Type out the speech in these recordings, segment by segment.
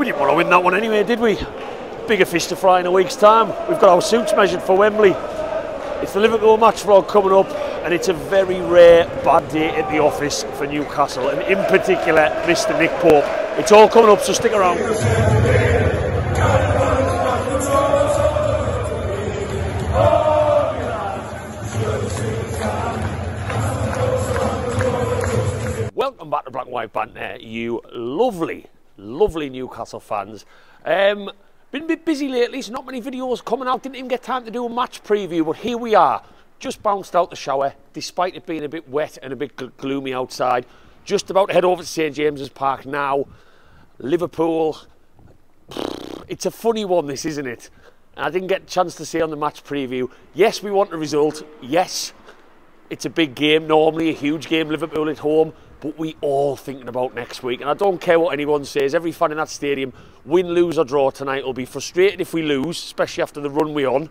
We didn't want to win that one anyway, did we? Bigger fish to fry in a week's time. We've got our suits measured for Wembley. It's the Liverpool match vlog coming up, and it's a very rare bad day at the office for Newcastle, and in particular, Mr. Nick Pope. It's all coming up, so stick around. Welcome back to Black and White Banter, you lovely, lovely Newcastle fans. Um, been a bit busy lately, so not many videos coming out. Didn't even get time to do a match preview, but here we are. Just bounced out the shower, despite it being a bit wet and a bit gl gloomy outside. Just about to head over to St James's Park now. Liverpool. It's a funny one, this, isn't it? I didn't get a chance to say on the match preview. Yes, we want a result. Yes, it's a big game, normally a huge game, Liverpool at home, but we all thinking about next week. And I don't care what anyone says, every fan in that stadium, win, lose or draw tonight, will be frustrated if we lose, especially after the run we're on.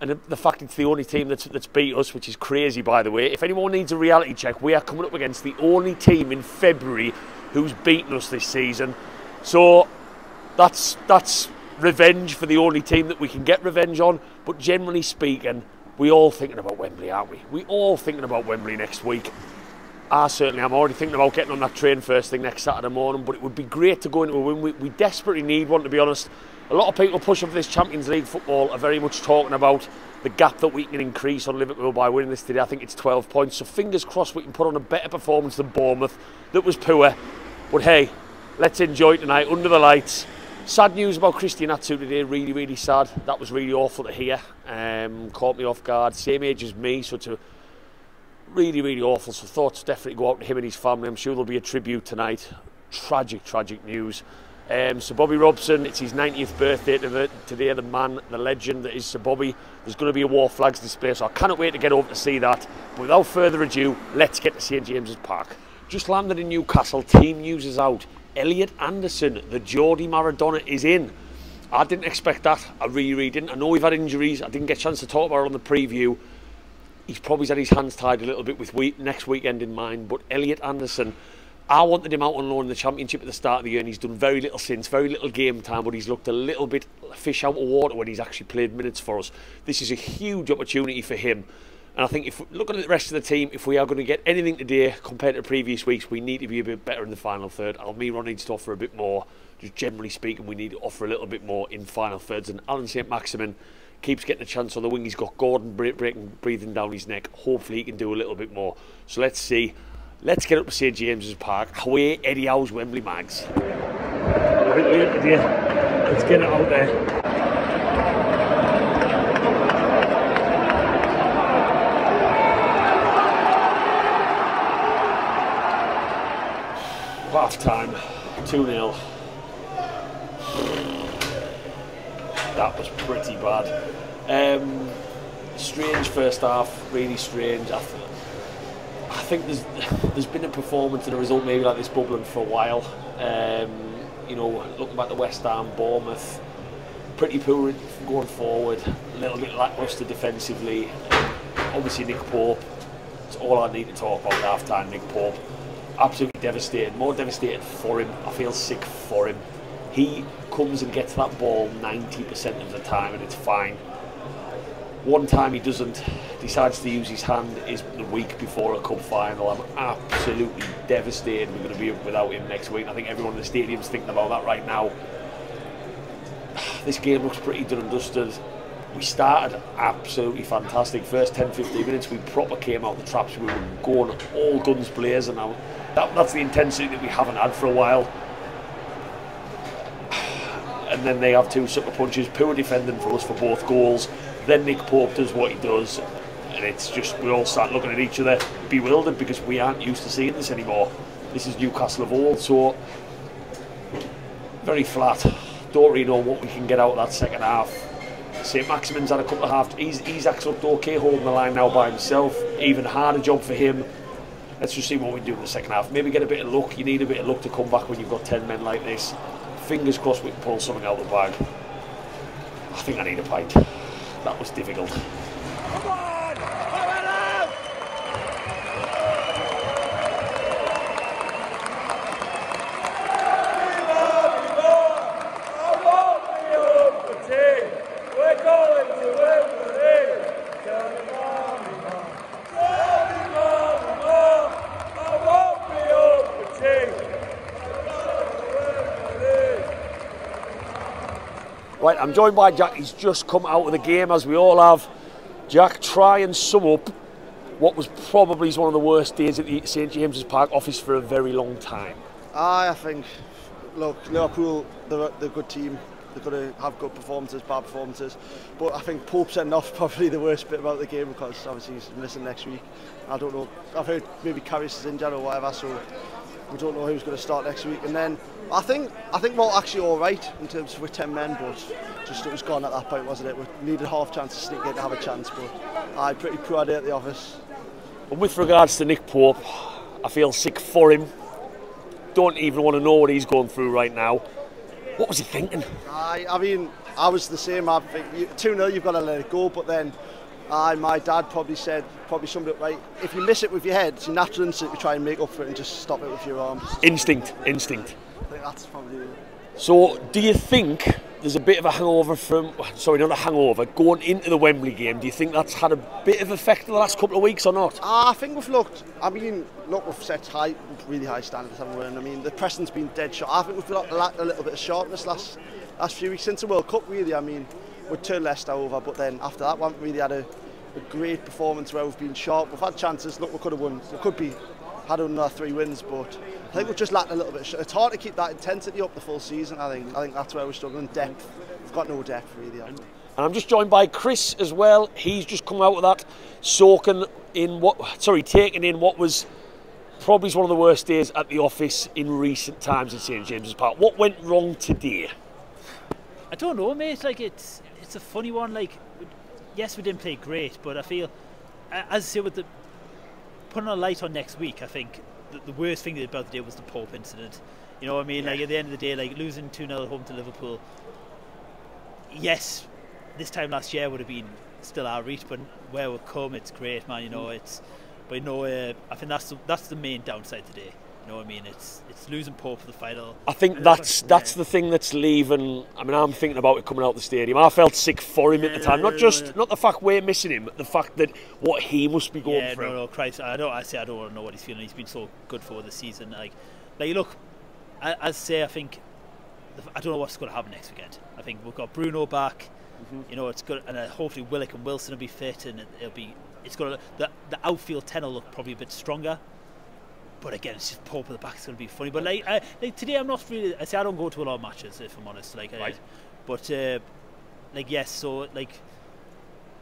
And the fact it's the only team that's, that's beat us, which is crazy, by the way. If anyone needs a reality check, we are coming up against the only team in February who's beaten us this season. So that's that's revenge for the only team that we can get revenge on. But generally speaking, we all thinking about Wembley, aren't we? We all thinking about Wembley next week. I certainly am already thinking about getting on that train first thing next Saturday morning, but it would be great to go into a win. We, we desperately need one, to be honest. A lot of people pushing for this Champions League football are very much talking about the gap that we can increase on Liverpool by winning this today. I think it's 12 points, so fingers crossed we can put on a better performance than Bournemouth that was poor. But hey, let's enjoy tonight under the lights. Sad news about Christian Atsu today, really, really sad. That was really awful to hear. Um, caught me off guard. Same age as me, so to really, really awful. So thoughts definitely go out to him and his family. I'm sure there'll be a tribute tonight. Tragic, tragic news. Um, Sir Bobby Robson, it's his 90th birthday today. The man, the legend that is Sir Bobby. There's going to be a Wor Flags display, so I cannot wait to get over to see that. But without further ado, let's get to St James's Park. Just landed in Newcastle. Team news is out. Elliot Anderson, the Geordie Maradona, is in. I didn't expect that. I really, really didn't. I know we've had injuries. I didn't get a chance to talk about it on the preview. He's probably had his hands tied a little bit with week, next weekend in mind. But Elliot Anderson, I wanted him out on loan in the Championship at the start of the year, and he's done very little since, very little game time, but he's looked a little bit fish out of water when he's actually played minutes for us. This is a huge opportunity for him. And I think if looking at the rest of the team, if we are going to get anything today compared to previous weeks, we need to be a bit better in the final third. Almiron needs to offer a bit more. Just generally speaking, we need to offer a little bit more in final thirds. And Allan St Maximin keeps getting a chance on the wing. He's got Gordon breaking, breathing down his neck. Hopefully, he can do a little bit more. So let's see. Let's get up to St James's Park. Away, Eddie Howe's Wembley Mags. Let's get it out there. half time 2 0 that was pretty bad um, strange first half really strange I, th I, think there's there's been a performance and a result maybe like this bubbling for a while um, you know looking back to West Ham Bournemouth pretty poor going forward a little bit lacklustre defensively obviously Nick Pope it's all I need to talk about half time Nick Pope absolutely devastated. More devastated for him. I feel sick for him. He comes and gets that ball 90% of the time and it's fine. One time he doesn't, decides to use his hand is the week before a cup final. I'm absolutely devastated we're going to be without him next week. I think everyone in the stadium's thinking about that right now. This game looks pretty done and dusted. We started absolutely fantastic. First 10 15 minutes, we proper came out the traps. We were going all guns blazing that, that's the intensity that we haven't had for a while. And then they have two sucker punches, poor defending for us for both goals. Then Nick Pope does what he does, and it's just we all start looking at each other bewildered because we aren't used to seeing this anymore. This is Newcastle of old, so very flat. Don't really know what we can get out of that second half. St Maximin's had a couple of half. He's, he's actually looked okay holding the line now by himself. Even harder job for him let's just see what we do in the second half. Maybe get a bit of luck. You need a bit of luck to come back when you've got 10 men like this. Fingers crossed we can pull something out of the bag. I think I need a pint. That was difficult. Right, I'm joined by Jack. He's just come out of the game, as we all have. Jack, try and sum up what was probably one of the worst days at the St James's Park office for a very long time. I think, look, Liverpool, they're, they're a good team. They're going to have good performances, bad performances. But I think Pope sending off probably the worst bit about the game because obviously he's missing next week. I don't know. I've heard maybe Karius is injured or whatever, so we don't know who's going to start next week. And then I think I think we're actually all right in terms of with 10 men, but just it was gone at that point, wasn't it? We needed half chance to sneak in to have a chance, but I pretty poor day at the office. And with regards to Nick Pope, I feel sick for him. Don't even want to know what he's going through right now. What was he thinking? I, I mean, I was the same. I think 2 0, you've got to let it go, but then I, my dad probably said, probably summed it right. If you miss it with your head, it's your natural instinct to try and make up for it and just stop it with your arms. Instinct, instinct. I think that's probably. So, do you think there's a bit of a hangover from, sorry, not a hangover, going into the Wembley game? Do you think that's had a bit of effect in the last couple of weeks or not? Uh, I think we've looked, I mean, look, we've set high, really high standards, haven't we? And I mean, the pressing's been dead shot. I think we've lacked a little bit of sharpness last last few weeks since the World Cup, really. I mean, we turned Leicester over, but then after that, we haven't really had a, a great performance where we've been sharp. We've had chances, look, we could have won. We could be had another three wins, but I think we've just lacked a little bit. It's hard to keep that intensity up the full season. I think. I think that's where we're struggling. Depth. We've got no depth really. And I'm just joined by Chris as well. He's just come out with that, soaking in what, sorry, taking in what was probably one of the worst days at the office in recent times in St James's Park. What went wrong today? I don't know, mate. It's like it's it's a funny one. Like, yes, we didn't play great, but I feel, as I say, with the putting a light on next week, I think the, the worst thing about the day was the Pope incident. You know what I mean? Yeah. Like at the end of the day, like losing 2 0 home to Liverpool. Yes, this time last year would have been still our reach, but where we've come, it's great, man. You know, mm. it's. But you know, uh, I think that's the, that's the main downside today. You know what I mean? It's it's losing Pope for the final. I think that's that's the thing that's leaving. I mean, I'm thinking about it coming out the stadium. I felt sick for him at the time. Not just not the fact we're missing him, but the fact that what he must be going yeah, through. No, no, Christ, I don't. I say I don't want to know what he's feeling. He's been so good for the season. Like, like look, as I say, I think I don't know what's going to happen next weekend. I think we've got Bruno back. Mm-hmm. You know, it's good, and uh, hopefully Willock and Wilson will be fit, and it'll be. It's going to the the outfield ten will look probably a bit stronger but again, it's just Pope at the back. It's going to be funny. But like, uh, like today, I'm not really. I say I don't go to a lot of matches if I'm honest. Like, right. uh, but uh, like yes, so like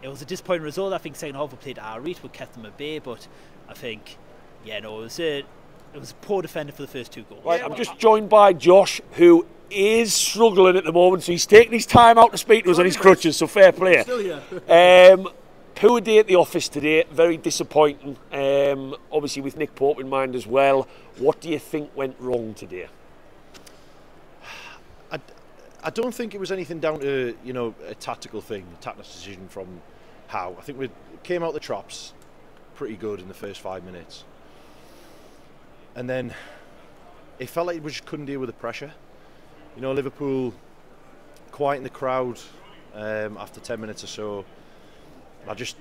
it was a disappointing result. I think second half we played our reach, we kept them at bay. But I think yeah, no, it was a it was a poor defender for the first two goals. Right, I'm just joined by Josh, who is struggling at the moment, so he's taking his time out to speak to us on his crutches. So fair play. Still here. um, Poor day at the office today, very disappointing. Um, obviously, with Nick Pope in mind as well. What do you think went wrong today? I, I don't think it was anything down to you know a tactical thing, a tactical decision from Howe. I think we came out the traps pretty good in the first five minutes, and then it felt like we just couldn't deal with the pressure. You know, Liverpool quiet in the crowd um, after ten minutes or so I just,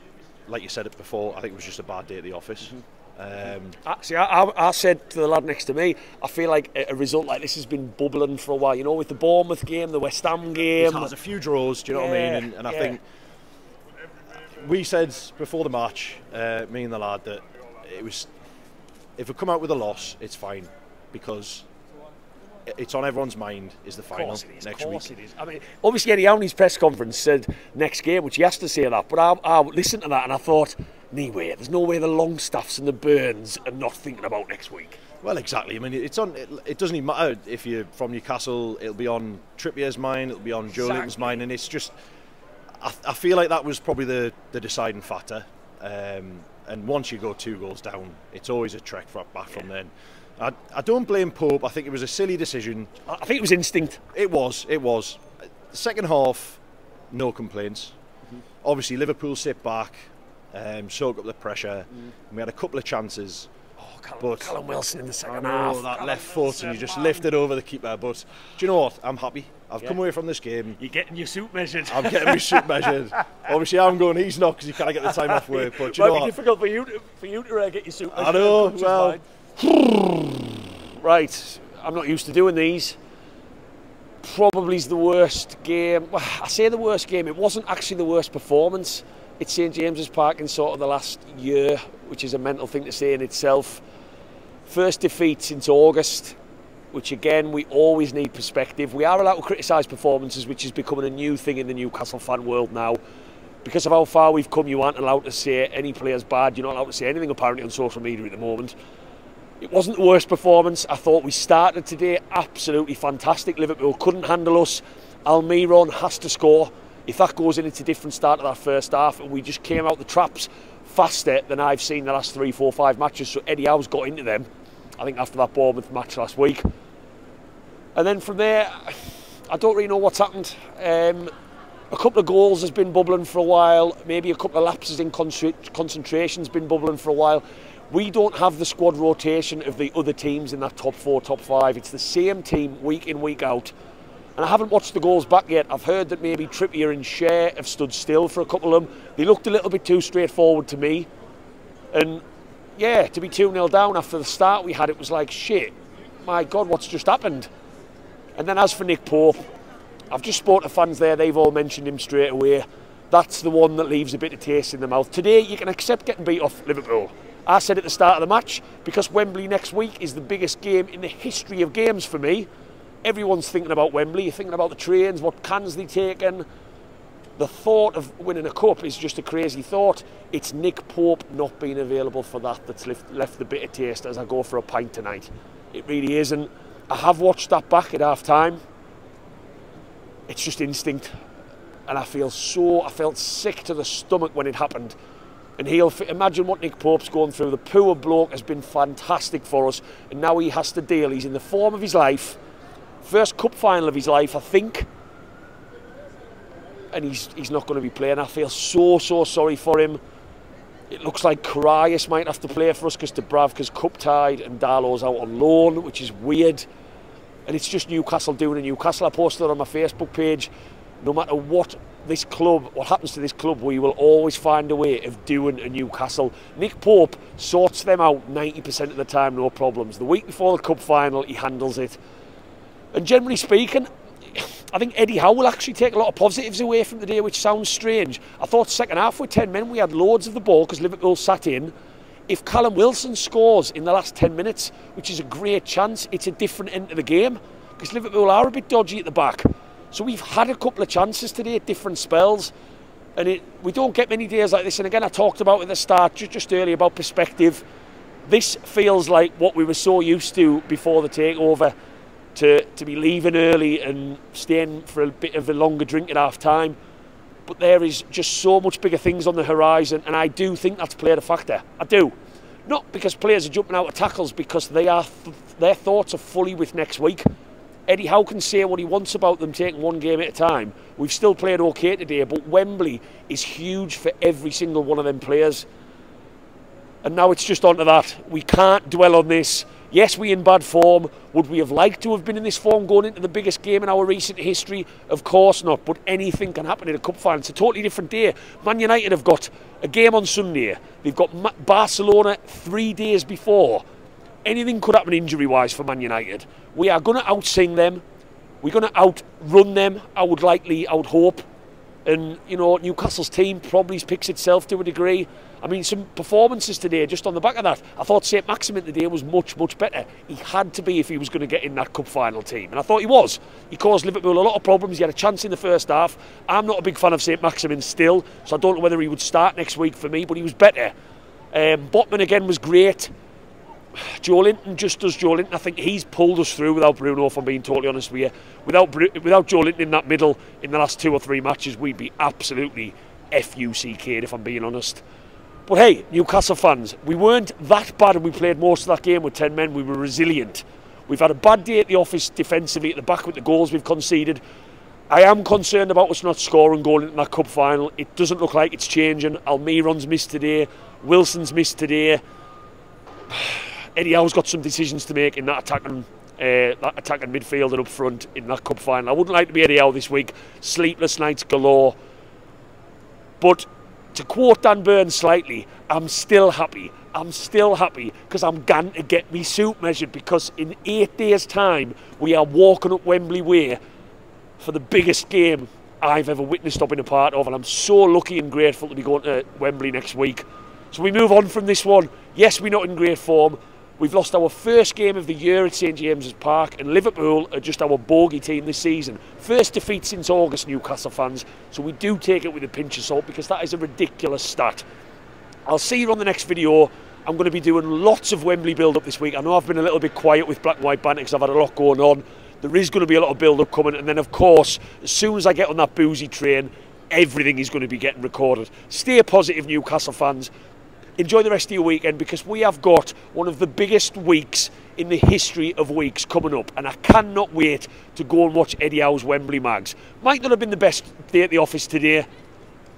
like you said it before, I think it was just a bad day at the office. Mm-hmm. Um, Actually, I, I, said to the lad next to me, I feel like a, result like this has been bubbling for a while. You know, with the Bournemouth game, the West Ham game. There's a few draws, do you know yeah, what I mean? And, and yeah. I think we said before the match, uh, me and the lad, that it was if we come out with a loss, it's fine because it's on everyone's mind is the final is, next week. It is. I mean, obviously Eddie Howney's press conference said next game, which he has to say that. But I, I listened to that and I thought, no way. There's no way the Longstaffs and the Burns are not thinking about next week. Well, exactly. I mean, it's on. It, it, doesn't even matter if you're from Newcastle. It'll be on Trippier's mind. It'll be on Joelinton's exactly. mind, and it's just. I, I, feel like that was probably the the deciding factor. Um, and once you go two goals down, it's always a trek back yeah. from then. I, I don't blame Pope. I think it was a silly decision. I think it was instinct. It was. It was. Second half, no complaints. Mm-hmm. Obviously, Liverpool sit back, um, soak up the pressure. Mm. we had a couple of chances. Oh, Callum, but Callum Wilson in the second know, half. that Callum left foot, and you just lifted over the keeper. But do you know what? I'm happy. I've yeah. come away from this game. You're getting your suit measured. I'm getting my suit measured. Obviously, I'm going. He's not because he can't get the time off work. But you Might know be what? difficult for you to, for you to uh, get your suit measured. I know. Well. Right, I'm not used to doing these. probably is the worst game. I say the worst game. It wasn't actually the worst performance at St James's Park in sort of the last year, which is a mental thing to say in itself. First defeat since August, which again we always need perspective. We are allowed to criticise performances, which is becoming a new thing in the Newcastle fan world now. Because of how far we've come, you aren't allowed to say any player's bad. You're not allowed to say anything apparently on social media at the moment. It wasn't the worst performance. I thought we started today absolutely fantastic. Liverpool couldn't handle us. Almiron has to score. If that goes in, it's a different start to that first half. And we just came out the traps faster than I've seen the last three, four, five matches. So Eddie Howe's got into them, I think, after that Bournemouth match last week. And then from there, I don't really know what's happened. Um, a couple of goals has been bubbling for a while. Maybe a couple of lapses in concentration has been bubbling for a while. We don't have the squad rotation of the other teams in that top four, top five. It's the same team week in, week out. And I haven't watched the goals back yet. I've heard that maybe Trippier and Schär have stood still for a couple of them. They looked a little bit too straightforward to me. And yeah, to be 2 0 down after the start we had, it was like, shit, my God, what's just happened? And then as for Nick Pope, I've just spoke to fans there, they've all mentioned him straight away. That's the one that leaves a bit of taste in the mouth. Today, you can accept getting beat off Liverpool. I said at the start of the match, because Wembley next week is the biggest game in the history of games for me. Everyone's thinking about Wembley, you're thinking about the trains, what cans they taken. The thought of winning a cup is just a crazy thought. It's Nick Pope not being available for that that's left, left the bitter taste as I go for a pint tonight. It really isn't. I have watched that back at half time. It's just instinct. And I feel so, I felt sick to the stomach when it happened and he'll imagine what Nick Pope's going through. The poor bloke has been fantastic for us, and now he has to deal. He's in the form of his life, first cup final of his life, I think, and he's he's not going to be playing. I feel so so sorry for him. It looks like Karius might have to play for us because Dubravka's cup tied and Darlow's out on loan, which is weird. And it's just Newcastle doing a Newcastle. I posted it on my Facebook page. No matter what this club, what happens to this club, we will always find a way of doing a Newcastle. Nick Pope sorts them out 90% of the time, no problems. The week before the cup final, he handles it. And generally speaking, I think Eddie Howe will actually take a lot of positives away from the day, which sounds strange. I thought second half with 10 men, we had loads of the ball because Liverpool sat in. If Callum Wilson scores in the last 10 minutes, which is a great chance, it's a different end of the game because Liverpool are a bit dodgy at the back. So we've had a couple of chances today at different spells. And it, we don't get many days like this. And again, I talked about at the start, just, just earlier, about perspective. This feels like what we were so used to before the takeover to, to be leaving early and staying for a bit of a longer drink at half time. But there is just so much bigger things on the horizon, and I do think that's played a factor. I do. Not because players are jumping out of tackles, because they are th- their thoughts are fully with next week. Eddie Howe can say what he wants about them taking one game at a time. We've still played okay today, but Wembley is huge for every single one of them players. And now it's just onto that. We can't dwell on this. Yes, we're in bad form. Would we have liked to have been in this form going into the biggest game in our recent history? Of course not. But anything can happen in a cup final. It's a totally different day. Man United have got a game on Sunday. They've got Barcelona three days before anything could happen injury wise for Man United. We are going to outsing them. We're going to outrun them, I would likely, I would hope. And, you know, Newcastle's team probably picks itself to a degree. I mean, some performances today, just on the back of that, I thought St Maximin today was much, much better. He had to be if he was going to get in that cup final team. And I thought he was. He caused Liverpool a lot of problems. He had a chance in the first half. I'm not a big fan of St Maximin still, so I don't know whether he would start next week for me, but he was better. Um, Botman again was great. Joelinton just does Joelinton. I think he's pulled us through without Bruno, if I'm being totally honest with you. Without, without Joelinton in that middle in the last two or three matches, we'd be absolutely FUCK'd, if I'm being honest. But hey, Newcastle fans, we weren't that bad and we played most of that game with 10 men. We were resilient. We've had a bad day at the office defensively at the back with the goals we've conceded. I am concerned about us not scoring goal in that cup final. It doesn't look like it's changing. Almiron's missed today. Wilson's missed today. Eddie Howe's got some decisions to make in that attacking uh, that attacking midfielder up front in that cup final. I wouldn't like to be Eddie Howe this week. Sleepless nights galore. But to quote Dan Burns slightly, I'm still happy. I'm still happy because I'm going to get me suit measured because in eight days' time we are walking up Wembley Way for the biggest game I've ever witnessed or been a part of, and I'm so lucky and grateful to be going to Wembley next week. So we move on from this one. Yes, we're not in great form. We've lost our first game of the year at St James's Park, and Liverpool are just our bogey team this season. First defeat since August, Newcastle fans. So we do take it with a pinch of salt because that is a ridiculous stat. I'll see you on the next video. I'm going to be doing lots of Wembley build-up this week. I know I've been a little bit quiet with Black and White Banter because I've had a lot going on. There is going to be a lot of build-up coming, and then of course, as soon as I get on that boozy train, everything is going to be getting recorded. Stay positive, Newcastle fans enjoy the rest of your weekend because we have got one of the biggest weeks in the history of weeks coming up and I cannot wait to go and watch Eddie Howe's Wembley Mags. Might not have been the best day at the office today,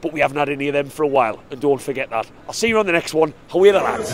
but we haven't had any of them for a while and don't forget that. I'll see you on the next one. Away the lads.